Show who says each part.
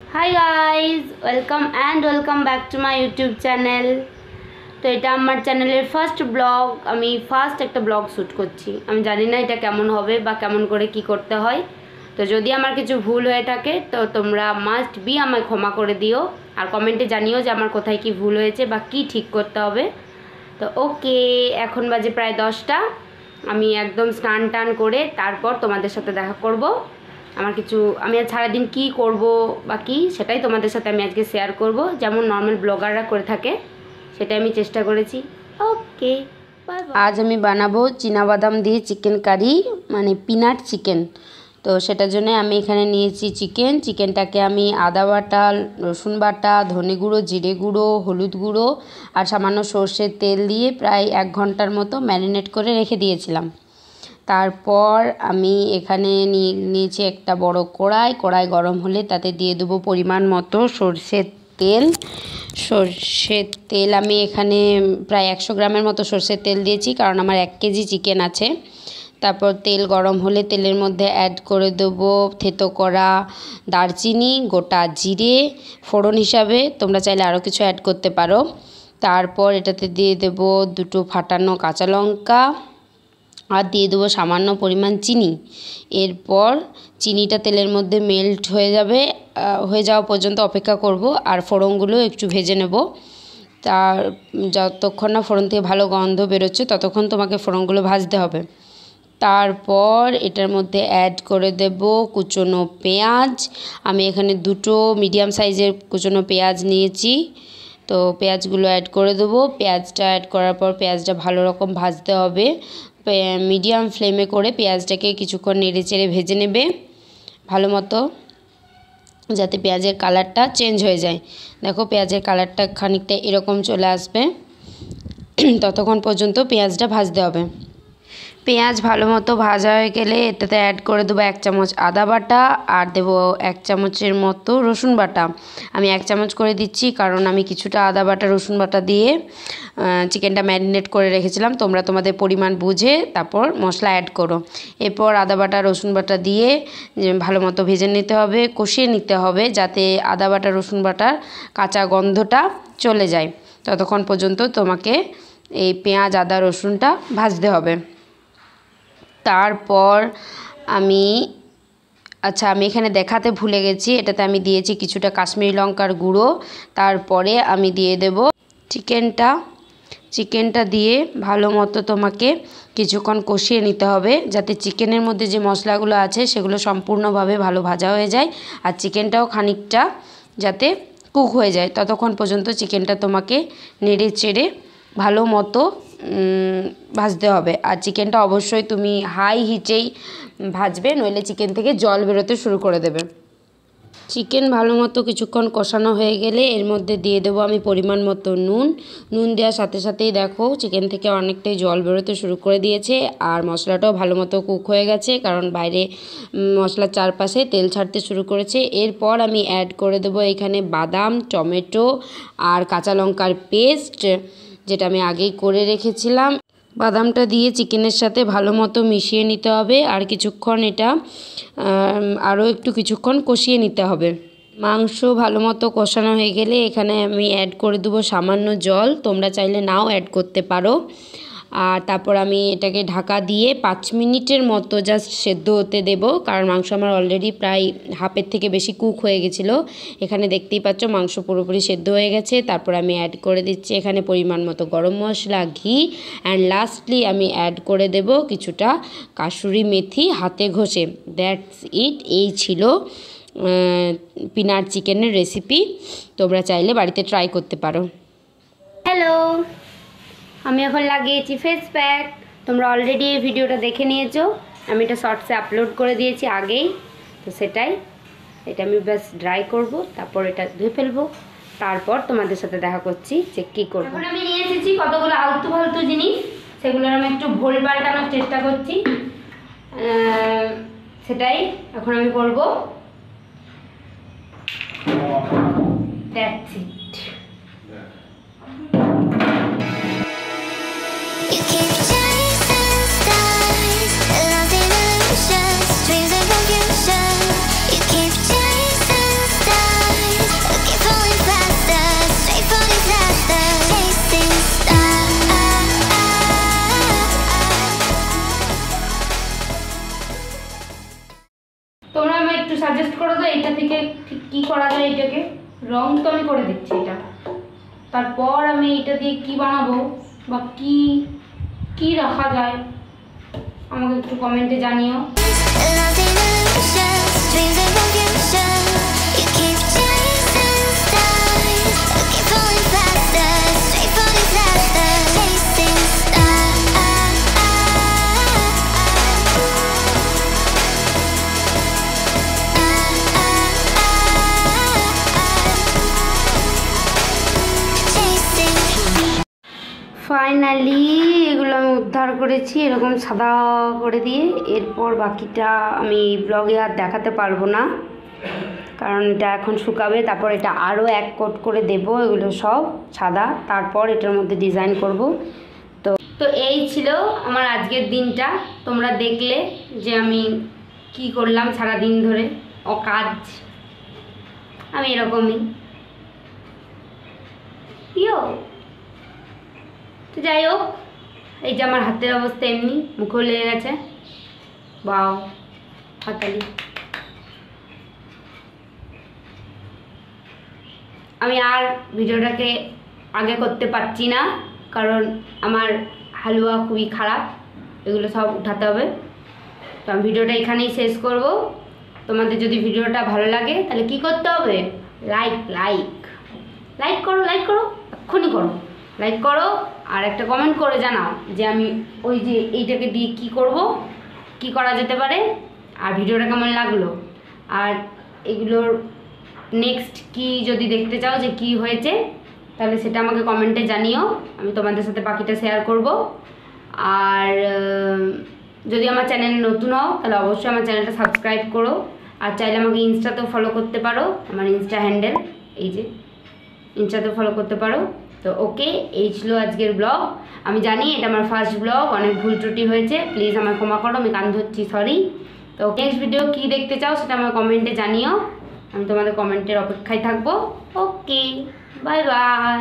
Speaker 1: Hi guys welcome and welcome back to my YouTube channel তো এটা আমার চ্যানেলের ফার্স্ট ব্লগ আমি ফার্স্ট একটা ব্লগ শ্যুট করছি। আমি জানি না এটা কেমন হবে বা কেমন করে কি করতে হয়। তো যদি আমার কিছু ভুল হয়ে থাকে, তো তোমরা মাস্ট বি আমায় ক্ষমা করে দিও। আর কমেন্টে জানিও যে আমার কোথায় কি ভুল হয়েছে বা কি ঠিক করতে হবে। তো ওকে, এখন বাজে প্রায় দশটা। আমি একদম স্নান টান করে তারপর তোমাদের সাথে দেখা করব। আমার কিছু, আমি আজ সারাদিন কী করব বা কী, সেটাই তোমাদের সাথে আমি আজকে শেয়ার করব। যেমন নর্মাল ব্লগাররা করে থাকে, সেটাই আমি চেষ্টা করেছি। ওকে আজ আমি বানাবো বাদাম দিয়ে চিকেন কারি মানে পিনাট চিকেন তো সেটার জন্য আমি এখানে নিয়েছি চিকেন চিকেনটাকে আমি আদা বাটা, রসুন বাটা, ধনে গুঁড়ো, জিরে গুঁড়ো, হলুদ গুঁড়ো আর সামান্য সর্ষের তেল দিয়ে প্রায় এক ঘণ্টার মতো ম্যারিনেট করে রেখে দিয়েছিলাম। তারপর আমি এখানে নিয়ে নিয়েছি একটা বড় কড়াই কড়াই গরম হলে তাতে দিয়ে দেবো পরিমাণ মতো সর্ষের তেল। সর্ষের তেল আমি এখানে প্রায় একশো গ্রামের মতো সর্ষের তেল দিয়েছি, কারণ আমার এক কেজি চিকেন আছে। তারপর তেল গরম হলে তেলের মধ্যে অ্যাড করে দেবো থেতো করা দারচিনি, গোটা জিরে, ফোড়ন হিসাবে, তোমরা চাইলে আরও কিছু অ্যাড করতে পারো। তারপর এটাতে দিয়ে দেবো দুটো ফাটানো কাঁচা লঙ্কা। আর দিয়ে দেবো সামান্য পরিমাণ চিনি। এরপর চিনিটা তেলের মধ্যে মেল্ট হয়ে যাবে হয়ে যাওয়া পর্যন্ত অপেক্ষা করব, আর ফোড়নগুলো একটু ভেজে নেব। তার যতক্ষণ না ফোড়ন থেকে ভালো গন্ধ বেরোচ্ছে, ততক্ষণ তোমাকে ফোড়নগুলো ভাজতে হবে। তারপর এটার মধ্যে অ্যাড করে দেব কুচনো পেঁয়াজ। আমি এখানে দুটো মিডিয়াম সাইজের কুচনো পেঁয়াজ নিয়েছি। তো পেঁয়াজগুলো অ্যাড করে দেবো। পেঁয়াজটা অ্যাড করার পর পেঁয়াজটা ভালো রকম ভাজতে হবে। মিডিয়াম ফ্লেমে করে পেঁয়াজটাকে কিছুক্ষণ নেড়ে চেড়ে ভেজে নেবে ভালো মতো, যাতে পেঁয়াজের কালারটা চেঞ্জ হয়ে যায়। দেখো পেঁয়াজের কালারটা খানিকটা এরকম চলে আসবে। ততক্ষণ পর্যন্ত পেঁয়াজটা ভাজতে হবে। পেঁয়াজ ভালো মতো ভাজা হয়ে গেলে এটাতে অ্যাড করে দেবো এক চামচ আদা বাটা আর দেবো এক চামচের মতো রসুন বাটা। আমি এক চামচ করে দিচ্ছি কারণ আমি কিছুটা আদা বাটা, রসুন বাটা দিয়ে চিকেনটা ম্যারিনেট করে রেখেছিলাম। তোমরা তোমাদের পরিমাণ বুঝে তারপর মশলা অ্যাড করো। এরপর আদা বাটা, রসুন বাটা দিয়ে ভালো মতো ভেজে নিতে হবে, কষিয়ে নিতে হবে যাতে আদা বাটা, রসুন বাটার কাঁচা গন্ধটা চলে যায়। ততক্ষণ পর্যন্ত তোমাকে এই পেঁয়াজ, আদা, রসুনটা ভাজতে হবে। তারপর আমি আচ্ছা আমি এখানে দেখাতে ভুলে গেছি, এটাতে আমি দিয়েছি কিছুটা কাশ্মীরি লঙ্কার গুঁড়ো, তারপরে আমি দিয়ে দেব চিকেনটা। চিকেনটা দিয়ে ভালো মতো তোমাকে কিছুক্ষণ কষিয়ে নিতে হবে, যাতে চিকেনের মধ্যে যে মশলাগুলো আছে, সেগুলো সম্পূর্ণভাবে ভালো ভাজা হয়ে যায়, আর চিকেনটাও খানিকটা যাতে কুক হয়ে যায়। ততক্ষণ পর্যন্ত চিকেনটা তোমাকে নেড়ে চেড়ে ভালো মতো ভাজতে হবে। আর চিকেনটা অবশ্যই তুমি হাই হিটেই ভাজবে, নইলে চিকেন থেকে জল বেরোতে শুরু করে দেবে। চিকেন ভালো মতো কিছুক্ষণ কষানো হয়ে গেলে এর মধ্যে দিয়ে দেবো আমি পরিমাণ মতো নুন। নুন দেওয়ার সাথে সাথেই দেখো চিকেন থেকে অনেকটাই জল বেরোতে শুরু করে দিয়েছে। আর মশলাটাও ভালো মতো কুক হয়ে গেছে, কারণ বাইরে মশলার চারপাশে তেল ছাড়তে শুরু করেছে। এরপর আমি অ্যাড করে দেবো এখানে বাদাম, টমেটো আর কাঁচা লঙ্কার পেস্ট যেটা আমি আগেই করে রেখেছিলাম। বাদামটা দিয়ে চিকেনের সাথে ভালো মতো মিশিয়ে নিতে হবে আর কিছুক্ষণ এটা আরও একটু কিছুক্ষণ কষিয়ে নিতে হবে। মাংস ভালো মতো কষানো হয়ে গেলে এখানে আমি অ্যাড করে দেবো সামান্য জল। তোমরা চাইলে নাও অ্যাড করতে পারো। আর তারপর আমি এটাকে ঢাকা দিয়ে পাঁচ মিনিটের মতো জাস্ট সেদ্ধ হতে দেব। কারণ মাংস আমার অলরেডি প্রায় হাফের থেকে বেশি কুক হয়ে গেছিল। এখানে দেখতেই পাচ্ছ মাংস পুরোপুরি সেদ্ধ হয়ে গেছে। তারপর আমি অ্যাড করে দিচ্ছি এখানে পরিমাণ মতো গরম মশলা, ঘি অ্যান্ড লাস্টলি আমি অ্যাড করে দেব কিছুটা কাসুরি মেথি হাতে ঘষে। দ্যাটস ইট এই ছিল পিনাট চিকেনের রেসিপি তোমরা চাইলে বাড়িতে ট্রাই করতে পারো। হ্যালো আমি এখন লাগিয়েছি ফেস প্যাক তোমরা অলরেডি এই ভিডিওটা দেখে নিয়েছো। আমি এটা শর্টসে আপলোড করে দিয়েছি আগেই। তো সেটাই। এটা আমি ব্যাস ড্রাই করব, তারপর এটা ধুয়ে ফেলব। তারপর তোমাদের সাথে দেখা করছি যে কী করব। এখন আমি নিয়ে এসেছি কতগুলো আলতু ফালতু জিনিস। সেগুলোর আমি একটু ভোল পাল্টানোর চেষ্টা করছি। সেটাই এখন আমি করব। That's
Speaker 2: তোমরা আমি একটু সাজেস্ট করো তো এটা থেকে ঠিক
Speaker 1: কী করা যায় এটাকে? রং তো আমি করে দিচ্ছি এটা। তারপর আমি এটা দিয়ে কি বানাবো বা কি কি রাখা যায়, আমাকে একটু কমেন্টে জানিও। ফাইনালি এগুলো আমি উদ্ধার করেছি, এরকম সাদা করে দিয়ে। এরপর বাকিটা আমি ব্লগে আর দেখাতে পারব না। কারণ এটা এখন শুকাবে, তারপর এটা আরও এক কোট করে দেব, এগুলো সব সাদা। তারপর এটার মধ্যে ডিজাইন করব। তো তো এই ছিল আমার আজকের দিনটা। তোমরা দেখলে যে আমি কি করলাম সারা দিন ধরে। ও কাজ আমি এরকমই। ইয়ো! তো যাই হোক, এই যে আমার হাতের অবস্থা এমনি, মুখেও লেগে গেছে। বাও, হাতালি। আমি আর ভিডিওটাকে আগে করতে পারছি না, কারণ আমার হালুয়া খুবই খারাপ, এগুলো সব উঠাতে হবে। তো আমি ভিডিওটা এখানেই শেষ করব। তোমাদের যদি ভিডিওটা ভালো লাগে, তাহলে কি করতে হবে? Like like. লাইক করো লাইক করো, এক্ষুনি করো। লাইক করো আর একটা কমেন্ট করে জানাও যে আমি ওই যে এইটাকে দিয়ে কি করব, কি করা যেতে পারে, আর ভিডিওটা কেমন লাগল? আর এগুলোর নেক্সট কি যদি দেখতে চাও যে কি হয়েছে, তাহলে সেটা আমাকে কমেন্টে জানিও, আমি তোমাদের সাথে বাকিটা শেয়ার করব। আর যদি আমার চ্যানেল নতুন হও, তাহলে অবশ্যই আমার চ্যানেলটা সাবস্ক্রাইব করো। আর চাইলে আমাকে ইনস্টাতেও ফলো করতে পারো, আমার ইনস্টা হ্যান্ডেল এই যে, ইনস্টাতেও ফলো করতে পারো। তো ওকে, এই ছিল আজকের ব্লগ। আমি জানি এটা আমার ফার্স্ট ব্লগ, অনেক ভুল ত্রুটি হয়েছে। প্লিজ আমার ক্ষমা করো, আমি কান ধরছি সরি তো নেক্সট ভিডিও কী দেখতে চাও সেটা আমার কমেন্টে জানিও। আমি তোমাদের কমেন্টের অপেক্ষায় থাকব। Okay bye bye